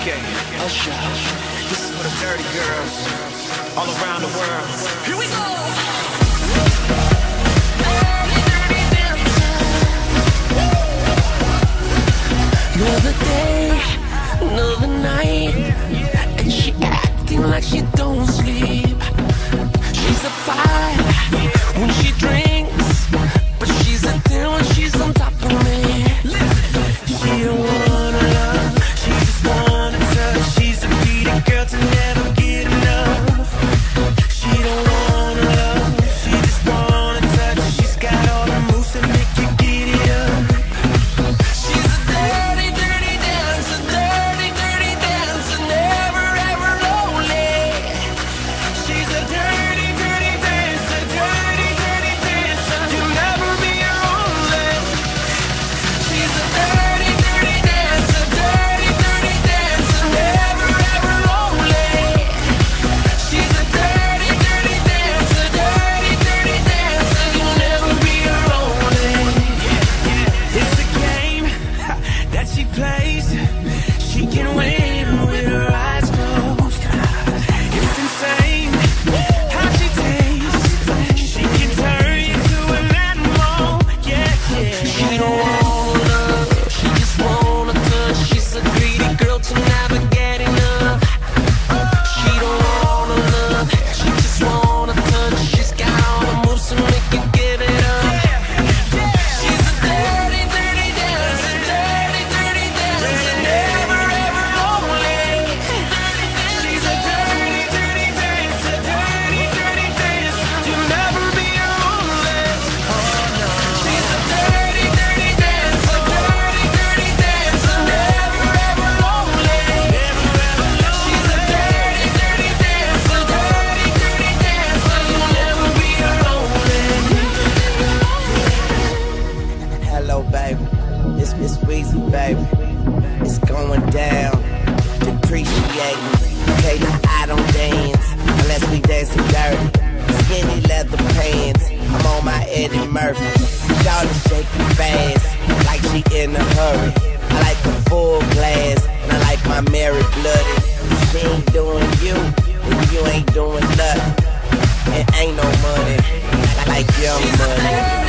Okay, Usher, this is for the dirty girls all around the world. Here we go! Know the day, know the night And she acting like she don't sleep She's a fire when she drinks nervous. Shawty shaking fast, like she in a hurry. I like a full glass, and I like my Mary blooded. She ain't doing you, and you ain't doing nothing. It ain't no money, like your money.